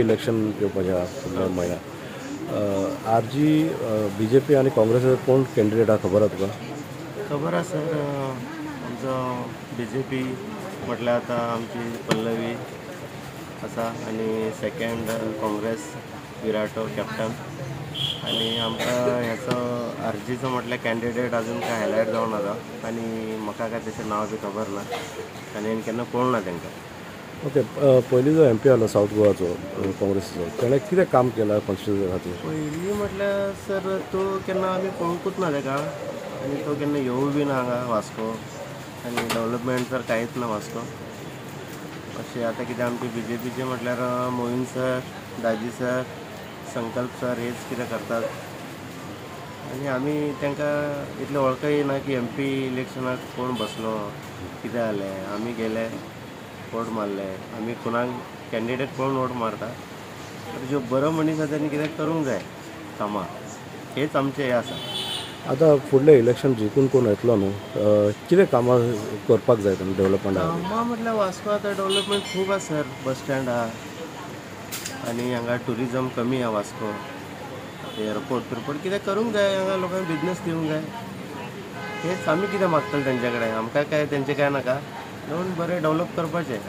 Election घेवपाचें आहा फुडल्या म्हयन्यात R G B J P आनी काँग्रेस कोण कॅन्डिडेट आहा खबर आसा तुका खबर आसा सर आमचो बी जे पी म्हटल्यार आतां आमची पल्लवी आसा आनी सेकंड काँग्रेस विराटो कॅप्टन आनी आमकां हेचो आरजीचो म्हटल्यार कॅन्डिडेट अजून काय हायलायट जावन आसा आनी म्हाका काय तेचें नांव बी खबर ना. आनी केन्ना पळोवंक ना तांकां ओके पयलीं जो एम पी आसलो सावथ गोवाचो काँग्रेसीचो ताणें कितें काम केलां कॉन्स्टिट्युन्सी खातीर पयलीं म्हटल्यार सर तो केन्ना आमी पळोवंकूच ना ताका आनी तो केन्ना येवूय बी ना हांगा वास्को. आनी डेवलपमेंट तर कांयच ना वास्को. अशें आतां कितें आमचे बी जे पीचे म्हटल्यार Mohin sir Daji sir Sankalp sir हेच कितें करतात. आनी आमी तांकां इतलें वळखय ना की एम पी इलेक्शनाक कोण बसलो कितें जालें आमी गेले. वोट मारले. आमी कोणाक कॅन्डिडेट पळोवन वोट मारता? बट जो बरो मनीस आसा तेणी कितें करूंक जाय? कामां. हेच आमचें हें आसा आतां फुडलें इलेक्शन जिखून कोण येतलो न्हू कितें कामां करपाक जाय तेणें डेवलपमेंटा कामां म्हटल्यार वास्को आतां डेवलपमेंट खूब आसा सर. बस स्टँड आहा. आनी हांगा टुरिजम कमी आहा वास्को एअरपोर्ट बिरपोर्ट कितें करूंक जाय? हांगा लोकांक बिजनस दिवंक जाय. हेच आमी कितें मागतले तेंचे कडेन आमकां काय तेंचें काय नाका? दोन बरें डेवलप करपाचें.